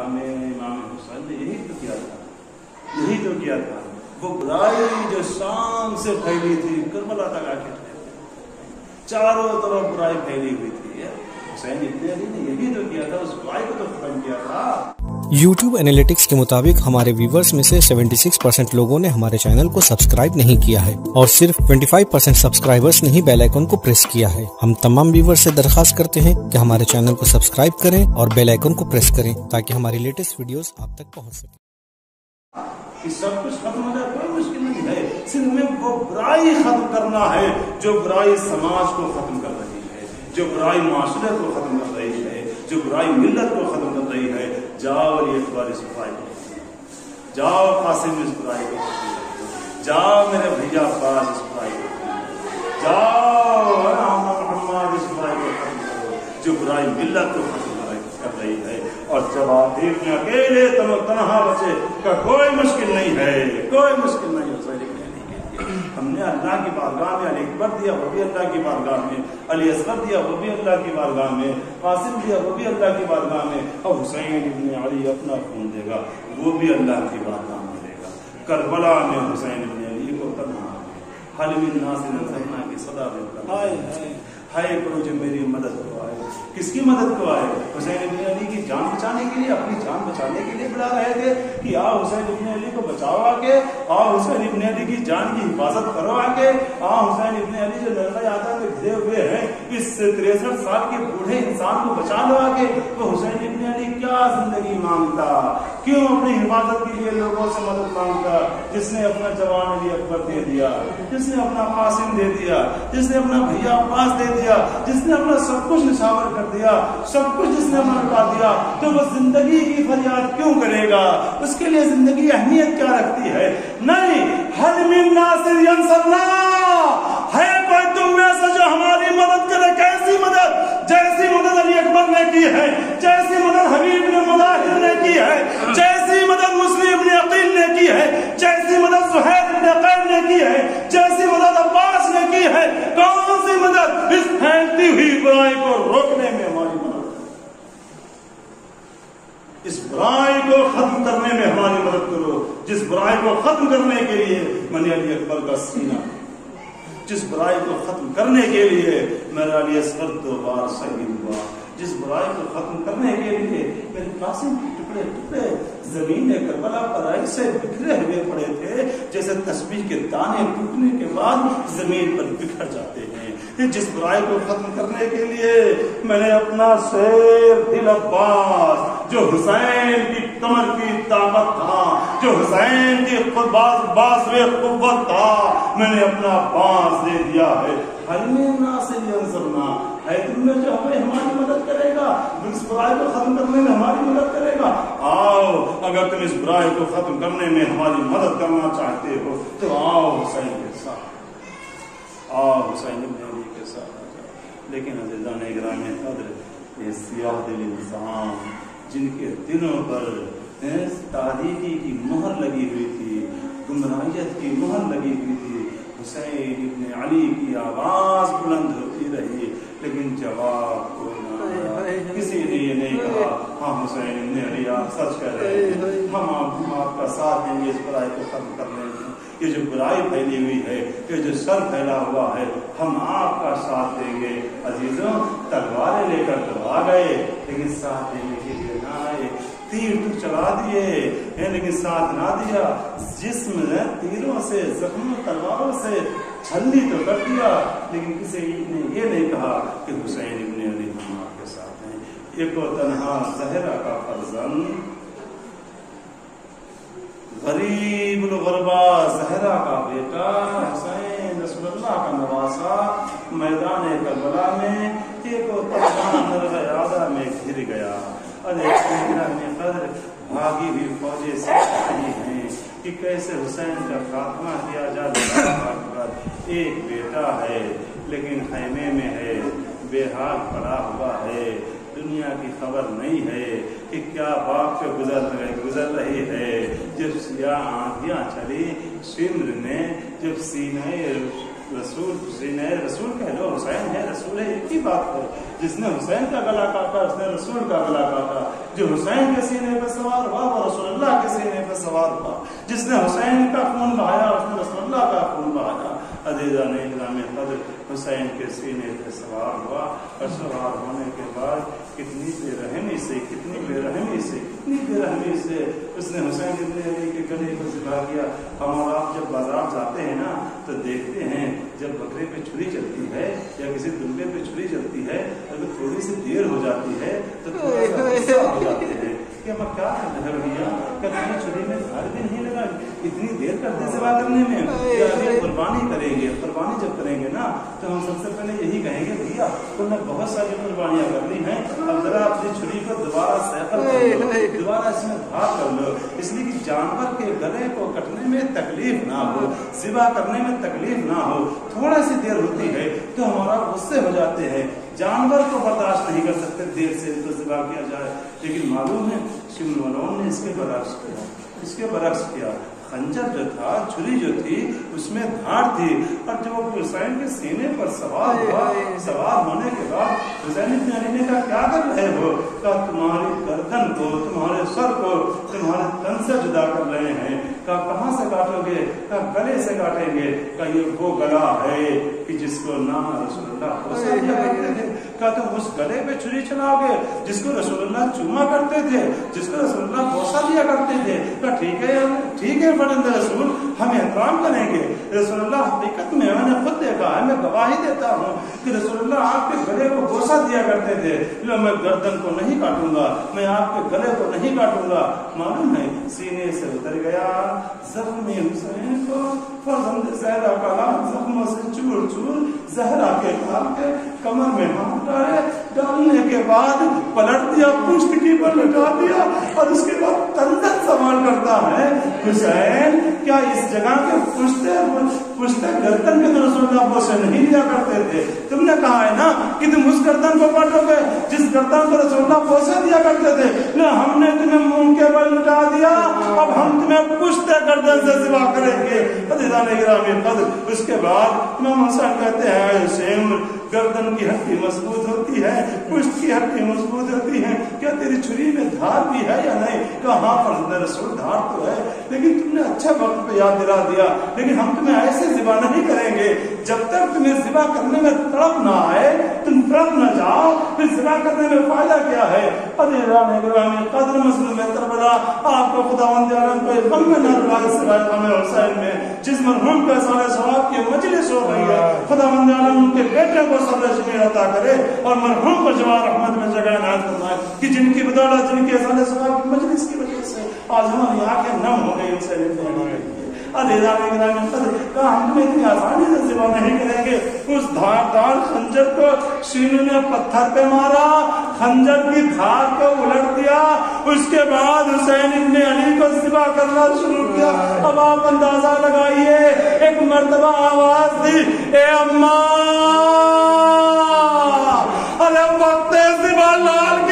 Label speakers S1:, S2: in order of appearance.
S1: मकाम इमाम हुसैन ने यही तो किया था। यही तो किया था। वो बुराई जो शाम से फैली थी, करबला तक आके चारों तरफ़ बुराई फैली हुई थी। हुसैन इतने अली ने यही तो किया था, उस बुराई को तो खत्म किया था।
S2: YouTube एनालिटिक्स के मुताबिक हमारे व्यूवर्स में से 76 परसेंट लोगों ने हमारे चैनल को सब्सक्राइब नहीं किया है और सिर्फ़ 25 परसेंट सब्सक्राइबर्स ने ही बेल आइकन को प्रेस किया है। हम तमाम व्यूवर्स से दरखास्त करते हैं कि हमारे चैनल को सब्सक्राइब करें और बेल आइकन को प्रेस करें ताकि हमारी लेटेस्ट वीडियोस आप तक पहुँच सके।
S1: सब कुछ खत्म हो जाए कोई मुश्किल नहीं है। सिर्फ़ हमें वो बुराई खत्म करना है, जो बुराई समाज को खत्म कर रही है, जो बुराई माशरे को खत्म कर रही है, जो बुराई मिल्लत को खत्म जाओ इस बुराई को जाओ पास में सफ़ाई जाओ मेरे भैया पास को जाओ जो बुराई मिल्ला तो कर रही है और जब आप देखने अकेले तनो तनहा बचे का कोई मुश्किल नहीं है। कोई मुश्किल नहीं हो। हमने अल्लाह की बारगाह में, अली अकबर दिया, वो भी अल्लाह की बारगाह में, अली असगर दिया, वो भी अल्लाह की बारगाह में, कासिम दिया, वो भी अल्लाह की बारगाह में, और हुसैन इब्न अली अपना खून देगा, वो भी अल्लाह की बारगाह में देगा। करबला में हुसैन इब्न अली को करना हलमिन नासिर रहना की सदा में हाय करो जब मेरी मदद को आए। किसकी मदद को आए? हुसैन इब्न अली की जान बचाने के लिए, अपनी जान बचाने के लिए बुला रहे थे कि आओ हुसैन इब्न अली को बचाओ आके आओ हुसैन इब्न अली की जान की हिफाजत करो आके आओ हुसैन इब्न अली जो लड़का आता है घिरे हुए इस तिरसठ साल के बूढ़े इंसान को बचा लो आके तो हुसैन इब्न अली क्या ज़िंदगी माँगता? क्यों अपनी हिफाजत के लिए लोगों से मदद माँगता? जिसने अपना जवान अली अकबर दे दिया, जिसने अपना कासिम दे दिया, जिसने अपना भैया अब्बास दे दिया, जिसने अपना सब कुछ निशावर कर दिया, सब कुछ जिसने अपना लुटा दिया तो वो ज़िंदगी की फरियाद क्यों करेगा? उसके लिए ज़िंदगी अहमियत क्या रखती है? नहीं हर मिन नासिर यंसरना है कोई तुम में से जो हमारी मदद करे, कैसी मदद? जैसी मदद अली अकबर ने की है, जैसी मदद हबीब ने मुजाहिर ने की है, जैसी मदद मुस्लिम ने, अकील ने की है, जैसी मदद सुहैब ने कैद ने की है, जैसी मदद अब्बास ने की है, कौन सी मदद? इस फैलती हुई बुराई को रोकने में हमारी मदद। इस बुराई को खत्म करने में हमारी मदद करो। जिस बुराई को खत्म करने के लिए मैंने अली अकबर का सीना जिस बुराई को खत्म करने के लिए मेरा दो बार शहीद हुआ। जिस बुराई को खत्म करने के लिए मेरे कासिम के टुकड़े टुकड़े ज़मीन में करबला पर ऐसे बिखरे हुए पड़े थे, जैसे तस्वीर के दाने टूटने के बाद ज़मीन पर बिखर जाते हैं। जिस बुराई को खत्म करने के लिए मैंने अपना शेर दिल अब्बास, जो हुसैन की कमर की ताकत था जो हुसैन की बासवे कुत था, मैंने अपना बाँस दे दिया है। से हमारी मदद करने चाहते हो तो आओ हुसैन के साथ। आओ हुसैन के साथ। लेकिन अजीजान ग्राम कदर ये सियाह दिल इंसान, जिनके दिनों पर तारीखी की मोहर लगी हुई थी गुमराहियत की मोहर लगी हुई थी। हुसैन इब्न अली की आवाज़ बुलंद होती रही लेकिन जवाब किसी ने ये नहीं कहा हाँ हुसैन इब्न अली आप सच कह रहे हैं। हम हम आपका साथ देंगे इस बुराई को खत्म करने में ये जो बुराई फैली हुई है ये जो सर फैला हुआ है हम आपका साथ देंगे। अजीजों तलवारें लेकर तो आ गए लेकिन साथ देने के लिए तीर तो चला दिए, है, लेकिन साथ ना दिया। जिसम तीरों से, जख्म, तलवारों से छलनी तो कर दिया, लेकिन किसी ने ये नहीं कहा कि हुसैन इब्न अली हम आपके साथ हैं। एक तनहा जहरा का फर्जन गरीब गरबा जहरा का बेटा, हुसैन रसुल्लाह का नवासा मैदान करबला में एक तलवार में घिर गया। अरे कदर भागी हुई फौजें सीख रही हैं कि कैसे हुसैन का खात्मा किया जा एक बेटा है, लेकिन खैमे में है, बेहाल पड़ा हुआ है। दुनिया की खबर नहीं है कि क्या बाप पे गुजर रहे, गुजर रही है। जब सिया आंधियाँ चली, सिमर ने जब सीने रसूल हुसैन है रसूल कह, लो, हुसैन है, रसूल है, एक ही बात है। जिसने हुसैन का गला काटा, उसने रसूल का गला काटा। जो हुसैन के सीने पर सवार हुआ, वो रसूलुल्लाह के सीने पर सवार हुआ। जिसने हुसैन का खून बहाया, उसने रसूलुल्लाह का खून बहाया। अजीजा ने इलाम कदर हुसैन के सीने पर सवार हुआ और सवार होने के बाद कितनी बेरहमी से कितनी से उसने हुसैन इतने अली के गले को जिला किया। हम और आप जब बाज़ार जाते हैं ना तो देखते हैं जब बकरे पे छुरी चलती है या किसी दुल्हे पे छुरी चलती है, अगर थोड़ी सी देर हो जाती है तो थोड़ा सा हो जाते हैं। कि हम क्या है भैया? कभी छुरी में धार भी नहीं लगा इतनी देर करते सेवा करने में। अभी कुर्बानी करेंगे? कुर्बानी जब करेंगे ना तो हम सबसे पहले यही कहेंगे भैया तुमने बहुत सारी कुर्बानियाँ करनी है। अब जरा अपनी छुरी को दोबारा सैकल कर लो। दोबारा इसमें धार कर लो। इसलिए जानवर के गले को कटने में तकलीफ़ ना हो सिवा करने में तकलीफ़ ना हो थोड़ा सी देर होती है तो हमारा गुस्से हो जाते हैं। जानवर को बर्दाश्त नहीं कर सकते, देर से तो सिवा किया जाए। लेकिन मालूम है शिव ने इसके बर्दाश्त किया। इसके बर्श किया? खंजर जो था छुरी जो थी उसमें धार थी। और जब हुसैन के सीने पर सवार हुआ सवार होने के बाद हुसैन इतने अली ने कहा क्या कर रहे हो? कहा तुम्हारी गर्दन को तुम्हारे सर को तुम्हारे तन से जुदा कर रहे हैं। कहा कहाँ से काटोगे? कहा गले से काटेंगे। कहा ये वो गला है कि जिसको नाम रसुल्लाह थे तुम उस गले पे छुरी चलाओगे, जिसको रसुल्लाह चूमा करते थे, जिसको रसुल्लाह बोसा दिया करते थे। कहा ठीक है ठीक है बड़े रसूल, हम एहतराम करेंगे। रसुल्लाह हकीकत में मैंने खुद देखा है, मैं गवाही देता हूँ कि रसुल्लाह आपके गले को गोसा दिया करते थे। मैं गर्दन को नहीं काटूँगा, मैं आपके गले को नहीं काटूँगा। मालूम है, सीने से उतर गया, जख्मी हुसैन को फजंद जहरा का जख्मों से चूर चूर जहरा के खाल के कमर में हाथ डाले डालने के बाद पलट दिया, पुष्ट की पर लगा दिया और उसके बाद तंदन सवाल करता है, हुसैन, क्या इस जगह के पुश्ते पुश्ते गर्दन के तो रसोल्ला से नहीं लिया करते थे? तुमने कहा है ना कि तुम उस गर्दन को काटोगे, जिस गर्दन को रसोल्ला पोसे दिया करते थे? न, हमने तुम्हें मुँह के बल लुटा दिया, अब हम तुम्हें पुश्ते गर्दन से सिवा करेंगे। उसके बाद इमाम हसन कहते हैं, हुसैन गर्दन की हड्डी मज़बूत होती है, पुष्ट की हड्डी मज़बूत होती है। क्या तेरी छुरी में धार भी है या नहीं? कहा पर रसूल धार तो है? लेकिन तुमने अच्छा वक्त पे याद दिला दिया। लेकिन हम तुम्हें ऐसे जिबा नहीं करेंगे। जब तक तुम्हें जिबा करने में तड़प ना आए, तुम तड़प न जाओ, फिर जिबा करने में फ़ायदा क्या है? का की को करे और मरहूम को जवाब रहमत में जगह नाज फरमाए कि जिनकी बदौलत जिनके की मजलिस की वजह से आज हमारी आँखें नम हो अरे कहा हम इतनी आसानी से सेवा नहीं करेंगे। उस धार खंजर को शीनू ने पत्थर पे मारा, खंजर की धार को उलट दिया। उसके बाद हुसैन इतने अली को सिवा करना शुरू किया। अब आप अंदाज़ा लगाइए, एक मरतबा आवाज़ दी, ए अम्मा! अरे वक्त सिवा लाल